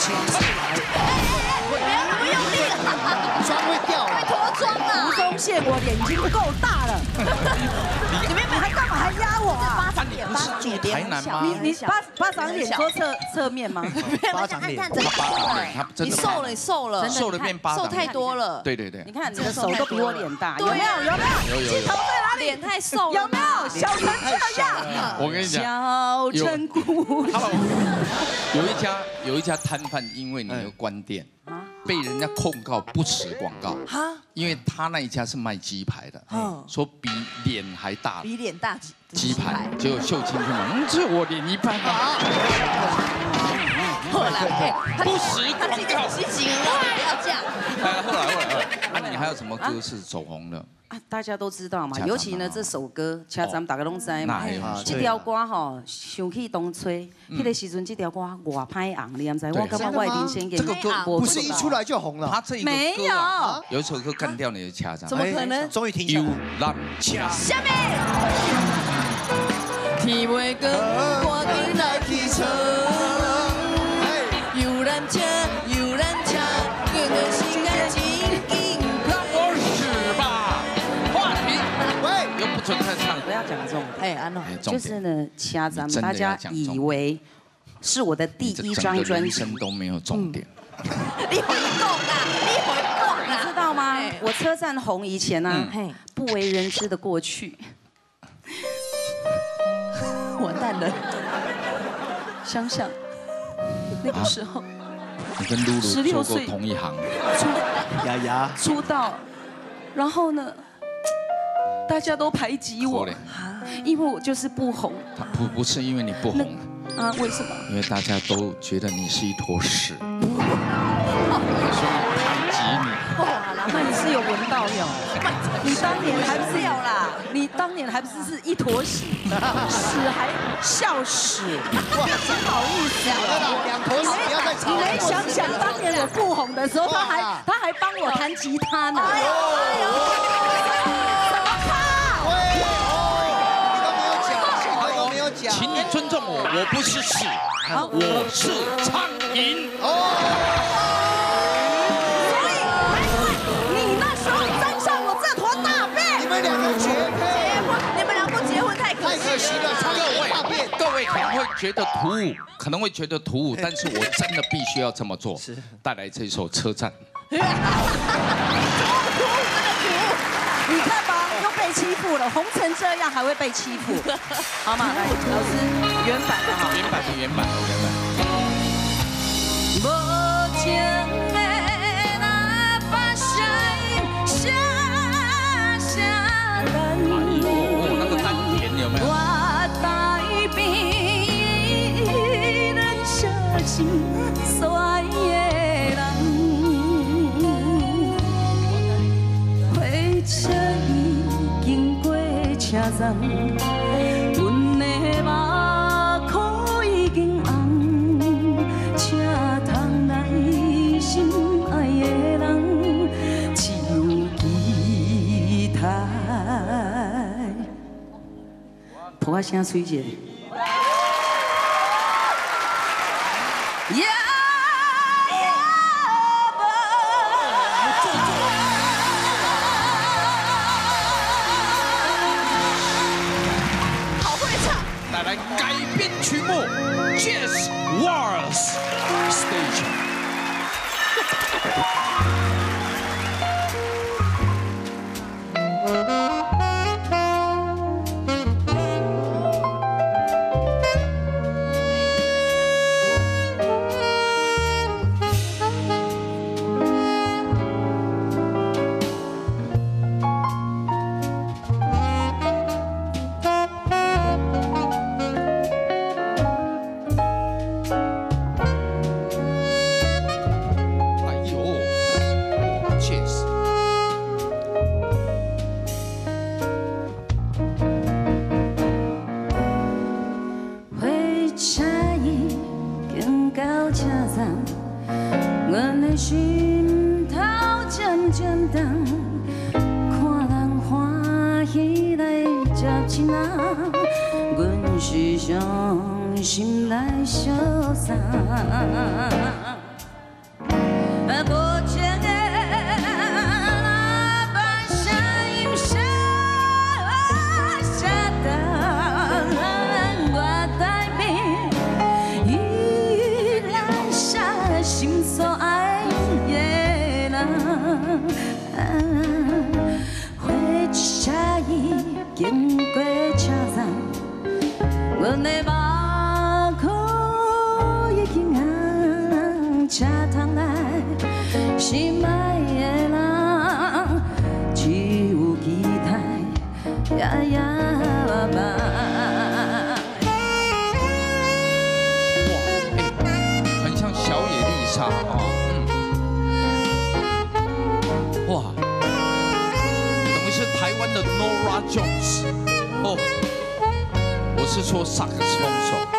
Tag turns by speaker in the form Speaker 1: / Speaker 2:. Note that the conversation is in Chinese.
Speaker 1: 请示来，
Speaker 2: 啊！
Speaker 3: 中线我脸已经够大了，你们还干嘛还压我啊？
Speaker 4: 巴掌脸不是住台南吗？
Speaker 3: 你你巴巴掌脸说侧侧面吗？
Speaker 1: 巴掌脸
Speaker 4: 真的
Speaker 2: 你瘦了，你瘦了，
Speaker 4: 瘦了变巴掌
Speaker 2: 瘦太多了。
Speaker 4: 对对对
Speaker 3: 你，看你的手都比我脸大，有
Speaker 2: 对
Speaker 3: 没有？有没有？
Speaker 4: 有有有
Speaker 3: 镜头在哪里？
Speaker 2: 脸太瘦了，
Speaker 3: 有没有？小成这样，
Speaker 4: 我跟你讲，
Speaker 3: 小成孤。
Speaker 4: Hello，有一家有一家摊贩，因为你的关店，被人家控告不实广告，哈？因为他那一家是卖鸡排的，嗯说比脸还大。
Speaker 2: 比脸大
Speaker 4: 鸡排，结果秀清就嘛，嗯，这我脸一般啊，
Speaker 2: 后来
Speaker 4: 不实广告。
Speaker 2: 很积极，不要这样。
Speaker 4: 哎，后来后来还有什么歌是走红的？
Speaker 3: 啊，大家都知道嘛尤其呢这首歌，掐咱们大家拢知嘛这条歌吼，想起东吹，迄个时阵这条歌外歹红，你知？我感觉外定先给
Speaker 4: 这个歌
Speaker 3: 播
Speaker 1: 不是一出来就红了。
Speaker 4: 他这一个
Speaker 3: 没
Speaker 4: 有一首歌干掉你的车站，
Speaker 2: 怎么可能
Speaker 1: 哎终于停下
Speaker 4: 有
Speaker 1: 来。
Speaker 4: 让掐。
Speaker 2: 下面。
Speaker 3: 要讲这种，
Speaker 2: 哎，安诺，
Speaker 4: 哎重点。
Speaker 3: 就是呢，掐咱们大家以为是我的第一张专辑。
Speaker 4: 人生，都没有重点。
Speaker 2: 你回供啊，你回供啊，
Speaker 3: 知道吗
Speaker 2: 哎？
Speaker 3: 我车站红以前呢
Speaker 4: 嗯，
Speaker 2: 嘿，
Speaker 3: 不为人知的过去，
Speaker 2: 完蛋了，
Speaker 3: 想想那个时候。
Speaker 4: 你跟露露
Speaker 3: 16
Speaker 4: 做过
Speaker 3: 岁
Speaker 4: 同一行，
Speaker 3: 出
Speaker 1: 雅雅，
Speaker 3: 出道，然后呢，大家都排挤我因为我就是不红
Speaker 4: 他不不是因为你不红，
Speaker 3: 啊，为什么？
Speaker 4: 因为大家都觉得你是一坨屎，所以排挤你。
Speaker 3: 那你是有闻到有？你当年还不是
Speaker 2: 有啦？
Speaker 3: 你当年还不是是一坨屎，屎还笑屎，真好意思啊！
Speaker 1: 两坨屎不要再吵了。
Speaker 3: 你没想想当年我不红的时候，他还他还帮我弹吉他呢。
Speaker 4: 尊重我，我不是屎，我是苍蝇。
Speaker 3: 你那时候沾上我这坨大便你，
Speaker 1: 们两个绝配，
Speaker 2: 结婚，你们俩不结婚太可
Speaker 1: 太可惜了，各位大便。
Speaker 4: 各位可能会觉得突兀，可能会觉得突兀，但是我真的必须要这么做。
Speaker 1: 是
Speaker 4: 带来这首《车站》。
Speaker 3: 被欺负了，红成这样还会被欺负，好嘛？来，老师原版的哈。
Speaker 4: 原版的原版的原版。
Speaker 2: 无情的那把声音，声声
Speaker 4: 哎
Speaker 2: 难。
Speaker 4: 呦，那个丹田有没有？
Speaker 2: 我代表咱相信衰的人，火车已经过车站，阮的目眶已经红，请通来心爱的人，只有期待。
Speaker 3: 破我声水者。
Speaker 2: 心头渐渐重，看人欢喜来接亲人，阮是伤心来相送。
Speaker 4: 哇很像小野丽莎啊，嗯，哇，等于是台湾的 Nora Jones 哦，我是说萨克斯风手。